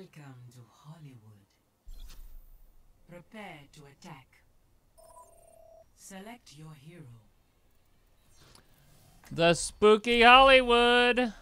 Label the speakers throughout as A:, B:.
A: Welcome to Hollywood. Prepare to attack. Select your hero.
B: The spooky Hollywood.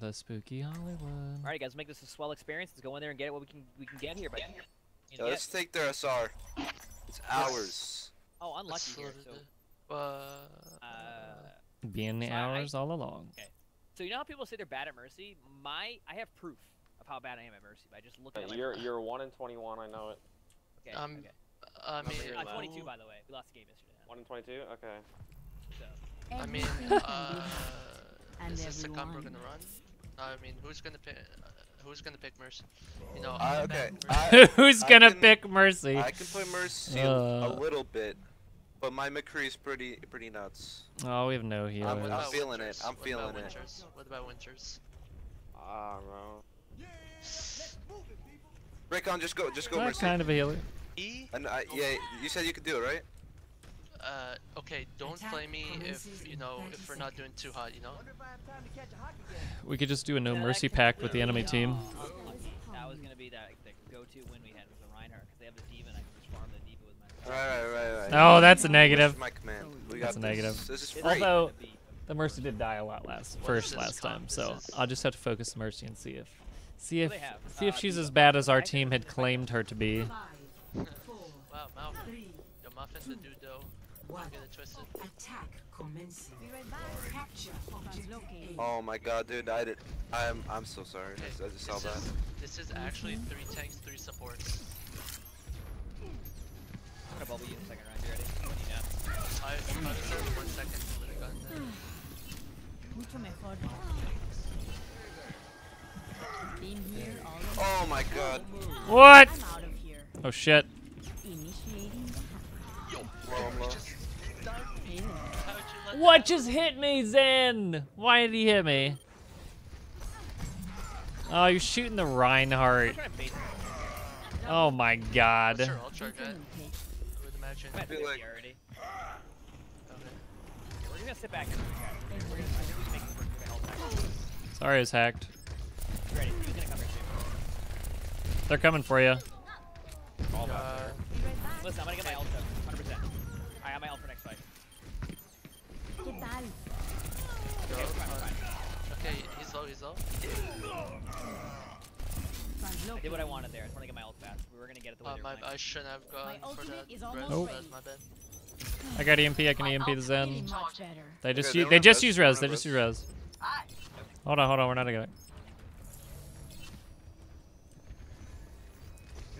B: The spooky Hollywood.
C: All right, guys, make this a swell experience. Let's go in there and get what we can we can get here. But
D: Yeah, let's take their SR. It's ours.
C: oh, unlucky
E: That's
C: here.
E: sort
C: So,
E: Uh,
C: uh,
B: Being the
C: So I- I-
B: hours all along. Okay.
C: so you know how people say they're bad at Mercy? My I have proof of how bad I am at Mercy by just looking at my.
F: You're you're one in twenty one. I know it.
C: okay.
E: Um,
C: okay.
E: I mean,
C: Uh, 22 by the way. We lost the game yesterday.
F: One in twenty two. Okay.
C: So.
E: I mean, uh, is this the comp we're gonna run? I mean, who's gonna pick? Uh, who's gonna pick Mercy? You know,
D: Uh, okay.
E: Mercy.
D: I,
B: Who's
D: I
B: gonna
D: can-
B: pick Mercy?
D: I can play Mercy a- a
B: Uh.
D: little bit, but my McCree's pretty pretty nuts.
B: Oh, we have no
D: I'm-
B: healers.
D: I'm
E: What about
D: feeling it, I'm
E: What
D: feeling it.
E: Winters? What about Winters?
F: I don't know.
D: Rickon, just go, just go
B: Not
D: Mercy.
B: kind of a healer.
E: E?
D: And I, yeah, you said you could do it, right?
E: Uh, okay, don't play me if, you know, if we're not doing too hot, you know?
B: We could just do a no
C: Yeah,
B: mercy
C: could
B: pact with the enemy team.
C: unlucky. That was gonna be that the go-to win we had was the Reinhardt because they have the diva and I can just farm the diva with my.
D: Right, right, right, right.
B: Oh, that's a negative.
D: My command. We
B: That's
D: got
B: a negative.
D: This. this is free.
B: Although- The mercy did die a lot last first last time, so I'll just have to focus mercy and see if see if
C: do they have?
B: see if
C: Uh,
B: she's as bad as our team had claimed her to be.
E: Wow, Muffin.
A: three,
E: Yo, Muffin dude though.
A: one.
E: Don't get it.
A: Attack commencing. Capture.
D: Oh my god, dude, I did. I'm I'm so sorry. I just, I just saw
E: This
D: that.
E: is, this is actually three tanks, three supports.
C: I'm gonna bubble you in a second round. You ready? When.
E: I, if I was there one second, you would that.
G: Mucho mejor. Been here all
D: Oh my god.
B: What?
G: I'm out of here.
B: Oh shit.
G: Initiating.
E: Yo,
D: Low, low.
E: just died. How'd you let
B: What just hit me, Zen? Why did he hit me? Oh, you're shooting the
C: I'm
B: Reinhardt.
C: trying to bait them.
B: Oh my god.
E: your ultra jet? I would imagine.
C: I'm at
D: feel
C: 50
D: like-
C: already.
E: Okay.
C: We're just gonna sit back and we're gonna, I think we can make this work with the health pack.
B: Sorry, it's hacked.
C: Ready? Who's gonna come here soon?
B: They're coming for you.
C: All
E: Uh.
C: Listen, I'm gonna get my ult up, 100%. I have my ult for next fight.
G: ¿Qué tal?
C: Okay, we're fine, we're fine.
E: okay, he's low, he's low.
C: I did what I wanted there. I just want to get my ult fast. We were gonna get it the way
E: Uh, my,
C: playing.
E: I shouldn't have gone for
G: ultimate
E: that.
G: is
E: res,
G: almost
B: Nope.
E: That's my bad.
B: I got EMP. I can
G: My
B: EMP the Zen.
G: feeling much better.
B: They just
D: Okay,
B: u-
D: they
B: they just
D: have
B: use
D: res,
B: res.
D: they
B: They just use res. Hold on, hold on. We're not gonna.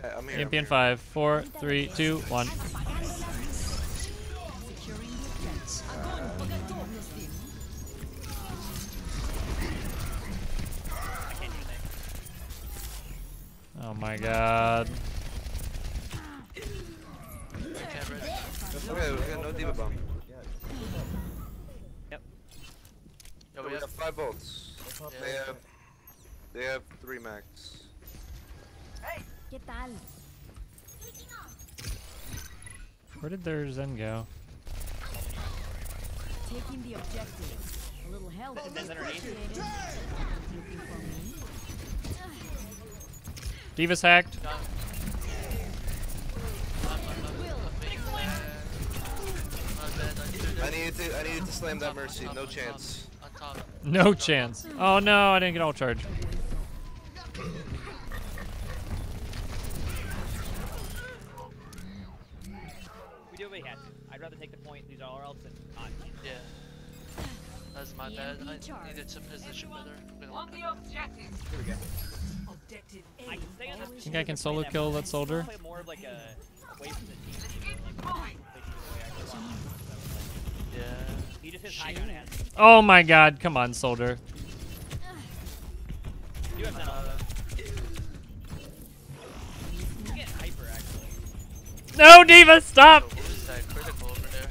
D: Yeah, I'm here.
B: EMP
D: I'm
B: in
D: here.
B: five, four, three, two, one.
G: Securing the objective.
C: I can't do anything.
B: Oh my god.
E: I can't res.
D: Okay, we got no diva bomb.
C: Yep.
E: Yo,
D: we
E: we
D: have
E: have.
D: five volts. They have. They have three max.
G: ¿Qué tal?
B: Where did their Zen go?
G: Taking the objective. A little help.
C: Th- Zen's underneath.
G: Appreciated. Looking for me?
B: Diva's hacked.
E: I threw
D: I
E: that.
D: needed to. I needed to slam that mercy. No chance.
B: No chance. Oh no, I didn't get all charge.
C: We do what we had to. I'd rather take the point, lose all our else, than not.
E: Yeah. That's my bad. I needed to position better. Been like that.
C: Here we go.
A: Objective
C: I
A: A.
C: can stay on this.
B: Think I can solo kill that soldier?
C: Play more of like a away from the team. Like, play the way I want.
E: Yeah.
C: He just hits high ground and has.
B: Oh my god, come on, soldier.
C: You have that all He's getting hyper actually.
B: No, Diva, stop!
E: So who's that critical over there?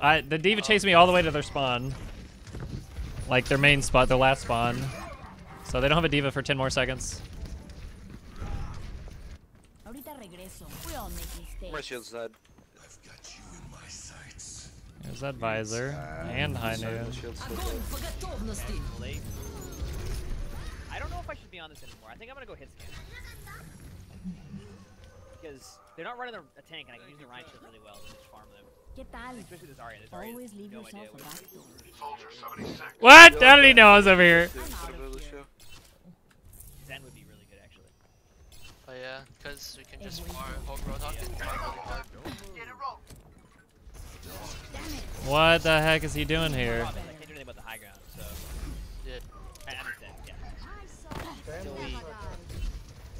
B: I, the Diva chased me all the way to their spawn. Like their main spot, their last spawn. So they don't have a Diva for 10 more seconds.
G: Ahorita regreso. We all make mistakes.
D: My shield's dead.
B: There's that visor. and high
D: Sorry,
B: noon.
D: my shield's still dead.
C: Late. I don't know if I I should be on this anymore. I think I'm gonna go hit scan. Because they're not running a, a tank, and I can use the Rein shield really well to just farm them.
G: ¿Qué tal?
C: Especially this Zarya. This Zarya
G: Always leave
C: no
G: yourself
C: idea
G: a
C: what
G: backdoor.
B: What? How did he know I was over here?
D: Dude,
G: I'm out
D: put him
G: of
D: in the
G: here.
D: show.
C: Zen would be really good, actually.
E: Oh yeah, because we can just far Hulk Roadhog and try really.
B: What the heck is he doing here?
C: I can't do anything about the high ground, so.
E: Yeah.
C: I understand, yeah. Until we.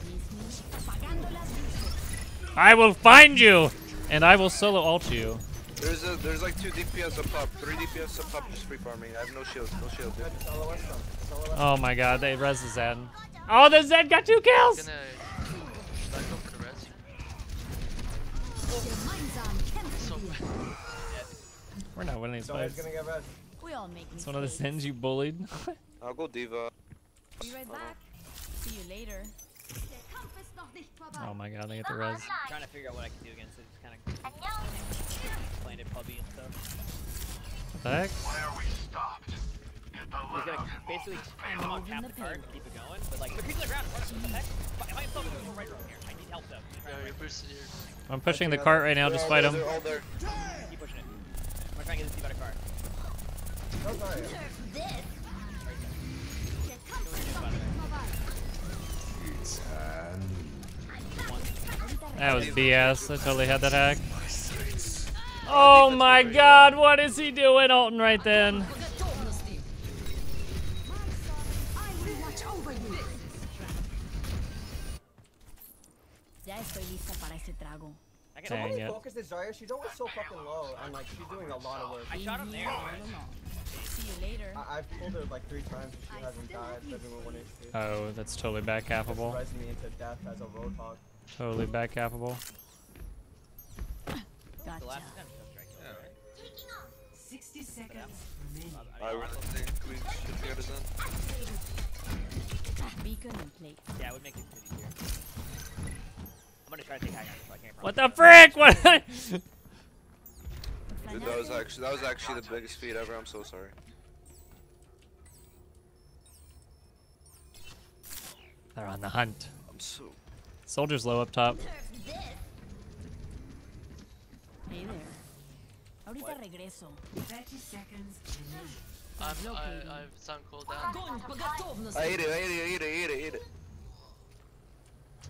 G: Miss me? Apagando las luces.
B: I will find you, and I will solo ult you.
D: There's a there's like two DPS up top, three DPS up top, just free farming. I have no shield, no shield, dude.
B: Oh my god, they res the Zen. Oh, the Zen got two kills!
E: gonna should I go for the res?
G: Gemeinsam kämpfen
E: So
G: wir.
B: We're not winning these fights.
G: We all make
B: It's one of the
G: mistakes.
B: Zens you bullied.
D: I'll go Diva.
G: Be right back. See you later.
B: Oh my god, they get the res.
C: I'm trying to figure out what I can do against it. Just kind of playing it pubby and stuff.
B: What the heck?
C: He's gonna basically come on cap the cart and keep it going, but like, the people are ground. What the heck? If I am something right around here, I need help though. He's
E: yeah, you're
C: right
E: boosted here.
B: I'm pushing the cart right now, just fight him.
D: They're all there.
C: here. Keep pushing it. I'm gonna try and get this team out of cart.
B: That was BS. I totally had that hack. Oh my god, what is he doing, Alton, right then?
G: Ya estoy lista para ese trago.
C: I can
B: Dang it.
H: Focus this Zarya. She's always so fucking low, and like she's doing a lot of work.
C: I shot him there.
G: See you later.
H: I- I've pulled her like three times, and she hasn't died. Everyone one HP.
B: Oh, that's totally back
H: Just
B: cappable.
H: resing me into death as a roadhog.
B: Totally back cappable.
C: The
G: Gotcha.
C: last time she strike kill, right?
A: 60 seconds remaining.
C: I
D: I
C: mean,
D: really think we should get it done.
G: Beacon and plate.
C: yeah, it would make it pretty easier. I'm gonna try to take high ground, so I can't
B: What the frick? What?
D: Dude, that was actually that was actually the biggest feat ever. I'm so sorry.
B: They're on the hunt.
D: I'm so.
B: Soldiers low up top.
G: Hey. Ahorita regreso.
A: 30 seconds.
E: I'm, I, I've some cooldown.
D: I ate it. I ate it. I ate it. I ate it. I it.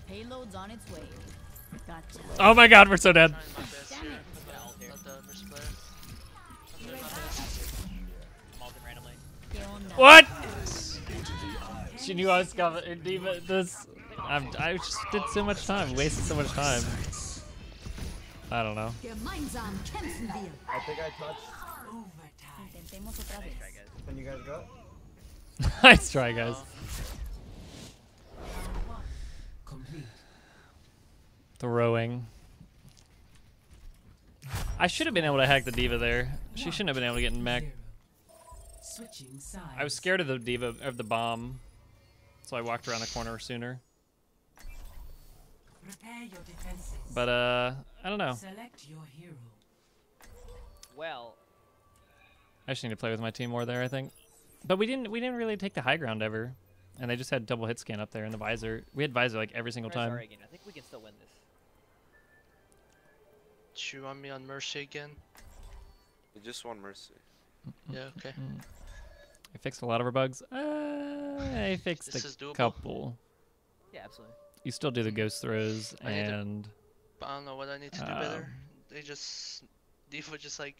G: Payload's on its way. Gotcha.
B: Oh my god, we're so dead.
E: Trying my best here. Not the Mercy player. I'm doing my best.
C: I'm ulting randomly.
G: ¿Qué onda?
B: What? She knew I was coming. This. I'm, I just did so much time, wasted so much time. I don't know.
G: Gemeinsam kämpfen wir.
H: I think I touched.
A: Overtime.
G: Intentemos otra vez.
C: Try guys.
H: Can you guys go?
B: nice try, guys. Throwing. I should have been able to hack the diva there. She shouldn't have been able to get in mech.
A: Switching sides.
B: I was scared of the diva of the bomb, so I walked around the corner sooner.
A: Prepare your defenses.
B: But uh, I don't know.
A: Select your hero.
C: Well,
B: I just need to play with my team more there. I think. But we didn't. We didn't really take the high ground ever, and they just had double hit scan up there in the visor. We had visor like every single time.
C: Zarya again. I think we can still win this.
E: Do you want me on Mercy again?
D: You just want mercy.
E: Yeah, okay.
B: I fixed a lot of our bugs. Uh, I fixed
E: This
B: a
E: is doable.
B: couple.
C: Yeah, absolutely.
B: You still do the ghost throws
E: I need to-
B: and
E: But I don't know what I need to do
B: Um,
E: better. They just Diva just like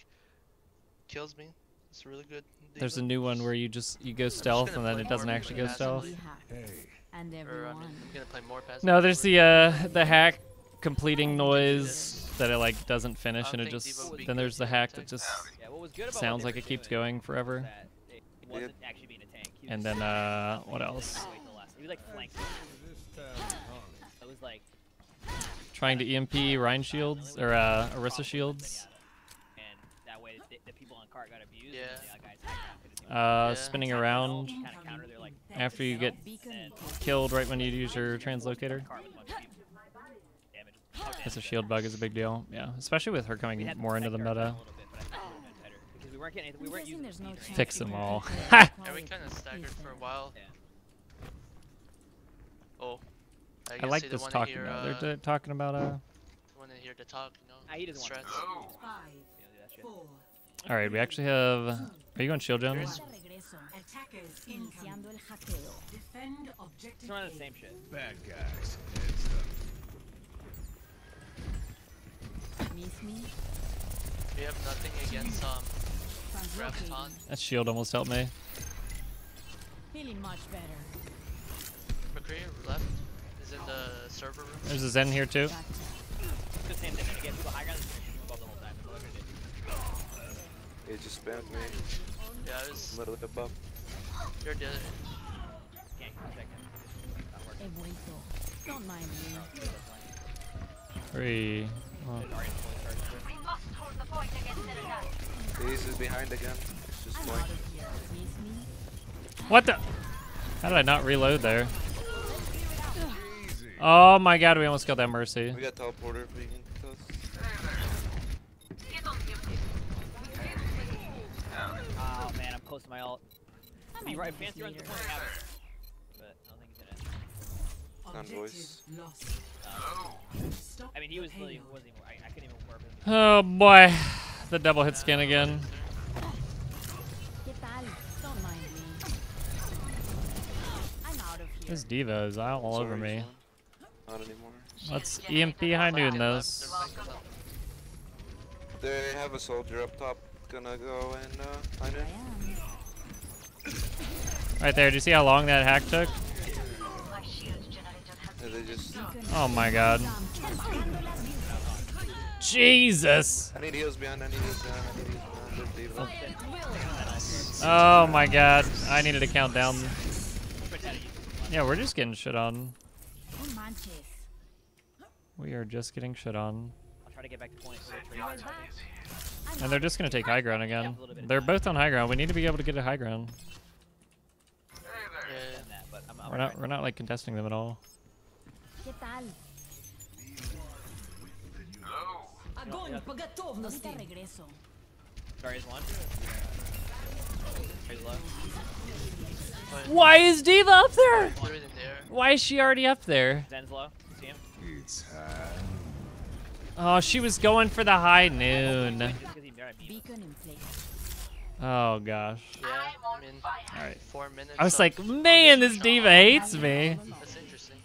E: kills me. It's really good.
B: there's a new one where you just you go stealth and then it doesn't actually go stealth.
G: Be hacked. And
E: Or I
G: everyone.
E: mean, I'm gonna play more.
B: No, there's the uh the hack completing noise that it like doesn't finish and it just
E: Diva would be
B: then there's the hack that just
C: Yeah, what was good about
B: sounds like it keeps going forever.
C: wasn't actually being a tank.
B: And then uh what else?
C: Like flanked. It was like
B: Trying to EMP Rein shields or uh Orisa shields.
C: and that way the, the people on cart got abused.
E: Yeah.
C: And the uh, guys hanging around couldn't do
B: Uh
E: Yeah.
B: spinning around
C: Kind of counter their like
B: after you get
G: Beacon and plate.
B: killed right when you use your translocator.
C: cart a bunch of people. Damage.
B: It's a shield bug is a big deal. Yeah, especially with her coming more into the meta.
C: a little bit, but I think we would've been tighter, because we weren't getting anything- we weren't using
G: there's no
C: the speed
G: chance
B: Fix
G: we
B: them all. Ha!
E: Yeah, we kind of staggered for a while. Oh. I,
B: I like this
E: wanna
B: talking
E: hear, uh,
B: They're, they're talking about uh.
E: want to hear the talk, you know?
C: Ah, he doesn't want
E: strats.
C: to.
A: Five,
C: You know, do that shit.
A: four.
B: All right, we actually have. Are you going shield gem?
G: De regreso.
A: Attackers
G: Iniciando el hackeo.
A: Defend objective.
C: It's running the same shit.
I: Bad guys. Heads up.
G: Miss me?
E: We have nothing against um
G: Translocating.
E: Graviton.
B: That shield almost helped me.
G: Feeling much better.
E: McCree left is in the server room.
B: There's a Zen here too.
G: Gotcha.
C: It's the same thing. When you get to the high ground, it's gonna shoot him above the whole time. That's all they're gonna do.
D: He just spammed me.
E: Yeah, I was.
D: Literally above.
E: You're the.
C: Can't protect him. It's not working.
G: Don't mind me.
B: Three. Oh.
C: It's already fully charged.
D: Ace is behind again. It's just
G: I'm
D: going.
G: out of here.
B: What the? How did I not reload there? Oh my god, we almost killed that Mercy.
D: We got teleporter if we can kill.
C: Oh man, I'm close to my ult.
G: I
C: Be right, fancy runs the
G: later.
C: point, have it. But I don't think he's gonna.
D: Non
A: Objective
D: voice.
A: lost.
C: Uh, I mean, he was really wasn't even. I, I couldn't even work with him.
B: Oh boy, the double hit scan again.
G: ¿Qué tal? Don't mind me. I'm out of here.
B: This diva is all over
D: Sorry,
B: me.
D: Not anymore.
B: Let's EMP high noon this.
D: They have a soldier up top. Gonna go and uh. I
G: am.
B: Right there. Do you see how long that hack took?
D: Yeah, they just.
B: Oh my god. Jesus.
D: I need heals behind. I need heals behind. I need heals behind. Diva.
B: Oh my god. I needed to count down. Yeah, we're just getting shit on.
G: No manches.
B: We are just getting shit on.
C: I'll try to get back to point.
G: Be right back. I'm
B: And they're
G: out.
B: just gonna take high ground again. They're both on high ground. We need to be able to get a high ground.
E: Yeah,
C: than that, but I'm out
B: We're not we're not like contesting them at all.
G: ¿Qué tal?
A: Огонь по готовности.
G: Ahorita regreso.
C: Sorry, is one. Very low.
B: Why is Diva up there?
E: they're in there.
B: Why is she already up there?
C: Zen's low. See him?
I: It's.
B: Oh, she was going for the high noon.
C: Just because he got me.
G: Beacon in place.
B: Oh gosh.
E: Yeah, I mean,
B: Alright.
E: four minutes.
B: I was like, man, this diva hates me.
E: That's interesting.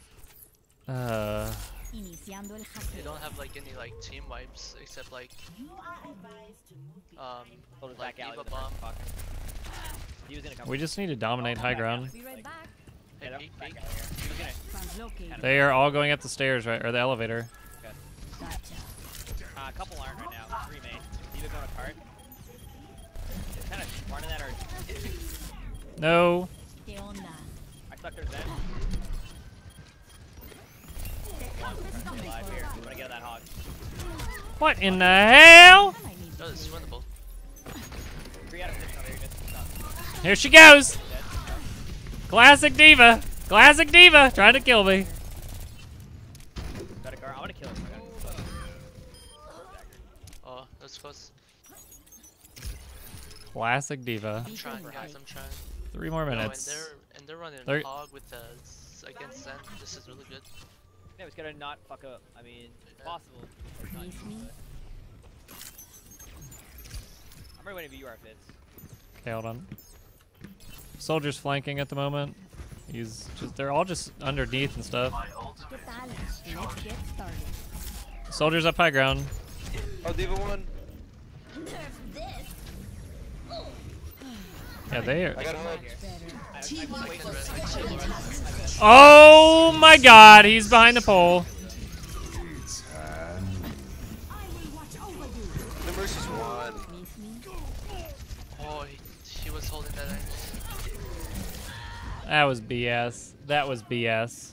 B: Uh,
E: They don't have like any like team wipes except like um
C: Hold his
E: like
C: back
E: Diva bomb.
C: Fuck. He was gonna come.
B: we just need to dominate high ground.
G: Be right back.
E: Hey,
C: Yeah,
E: peek,
C: back
E: peek.
C: alley here. He was gonna.
G: Translocating.
B: They are all going up the stairs, right, or the elevator.
G: Gotcha.
C: Uh, a couple aren't right now. Three main. Diva going to cart. Kind of running that or
B: No.
C: I stuck their Zen. One. Stay alive here. I'm gonna get that.
B: What in the hell?
G: I might need
E: No, this is winnable.
B: Here she goes. Classic diva. Classic diva. Trying to kill me.
C: Got a guard. I want to kill him. I gotta kill him.
E: Oh, that's close.
B: Classic diva.
E: I'm trying, guys. I'm trying.
B: Three more
E: No, and
B: minutes.
E: they're and they're running
B: They're-
E: hog with the against Zen. This is really good.
C: Yeah, we just gotta not fuck up. I mean, it's possible. not
G: Miss
C: usually,
G: me?
C: but- I'm ready whenever you are, Fitz.
B: Okay, hold on. Soldiers flanking at the moment. He's just, they're all just underneath and stuff.
G: ¿Qué tal? Let's get started.
B: Soldiers up high ground.
D: Oh, Diva one.
B: Yeah, they are. Oh my god, he's behind the pole.
E: That
B: was BS. That was BS.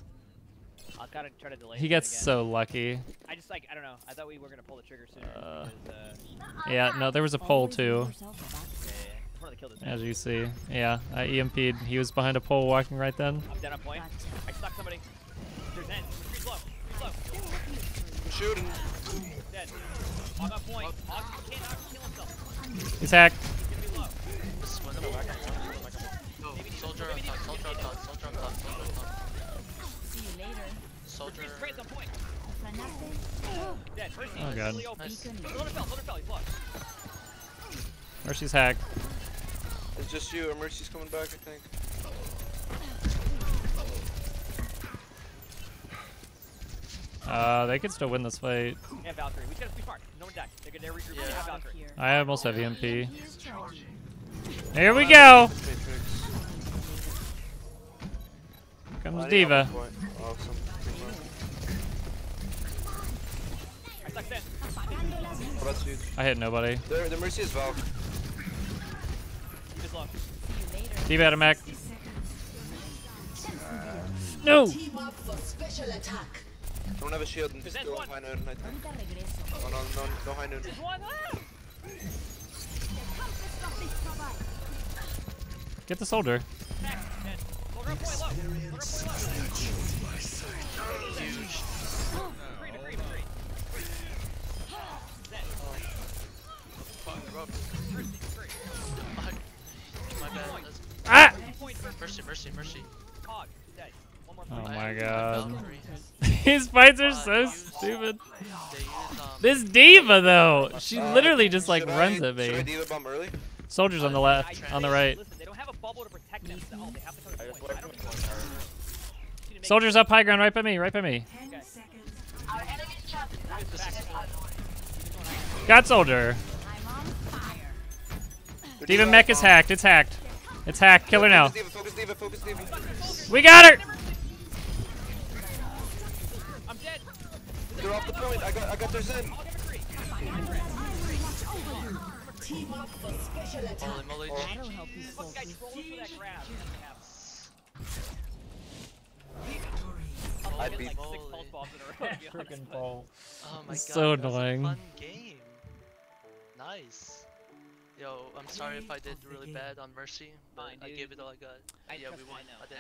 C: I'll kind of try to delay.
B: He gets
C: again.
B: so lucky.
C: I just like I don't know. I thought we were gonna pull the trigger sooner
B: Uh,
C: because uh,
B: Yeah, no, there was a pole too,
C: yeah, yeah,
B: as you see. Yeah, I EMP'd. He was behind a pole walking right then.
C: I'm dead on point.
G: Gotcha.
C: I stuck somebody. There's Zen. Three slow. Three slow.
D: I'm shooting.
C: Dead. Hog on point. Hog cannot kill himself.
B: He's hacked.
C: He's gonna be low.
E: This is winnable. Yo, soldier on top, soldier on top, soldier on top, soldier on top.
G: later.
E: Soldier.
C: Mercy's great on point. Dead.
B: Oh, God.
C: Leo,
E: Nice.
G: Beacon.
C: Soldier fell. Soldier fell. He's lost.
B: Mercy's hacked.
D: It's just you. Mercy's coming back, I think.
B: Uh, they could still win this fight.
C: And Valkyrie. We just gotta be smart. No one deck. They're good. They're regrouping.
E: Yeah.
C: Yeah. Valkyrie.
B: I almost have EMP. Here we go.
D: Matrix.
B: Comes Diva.
D: Awesome.
C: I sucked in.
D: That's huge.
B: I hit nobody.
D: The, the Mercy is Valk.
C: Just low.
G: See you later.
B: Diva had a mech. No.
D: Don't have a shield and
C: There's
D: still
C: one.
D: high noon, I think.
G: Ahorita.
D: Oh, no, no, no high noon.
C: There's one.
B: Get the soldier.
C: Dead.
B: Ah!
C: One point for
E: mercy, mercy, mercy.
C: Hog. Dead. One more
B: Oh my god.
E: Valkyrie.
B: These fights are
E: Uh,
B: so stupid.
E: They use, um,
B: This Diva though, she
D: Uh,
B: literally just like
D: should
B: runs
D: I,
B: at
D: Should I
B: me.
D: Bomb early?
B: Soldiers on the left, on the right.
C: Listen, they don't have a bubble to protect themselves. They have to cover
F: I
C: the
F: just
C: point.
F: wait
C: I
F: for
C: don't
F: the
C: think
F: one.
C: need to make
B: Soldiers up high ground right by me, right by me.
A: Ten
C: Okay.
A: seconds.
B: Got soldier. Diva
D: Diva
B: mech is hacked. It's hacked. It's hacked. Kill her now.
D: Focus Diva, focus Diva, focus
B: We got her.
C: I'm dead.
D: They're off the point. I got, I got their Zen.
C: I'll give it three.
E: Holy moly.
G: That'll help you
C: Fuck guy
G: focus.
C: trolling for that grab.
D: I
C: I beat
D: beat-
C: like six pulse bombs in a row. to be honest,
H: Freaking ball.
E: Oh my god.
B: so
E: that was a
B: annoying.
E: Fun game. Nice. Yo, I'm sorry if I did really bad on Mercy, but
C: Fine,
E: I
C: dude.
E: gave it all I got.
C: I
E: yeah, we
C: me, I
E: won.
C: know.
E: I did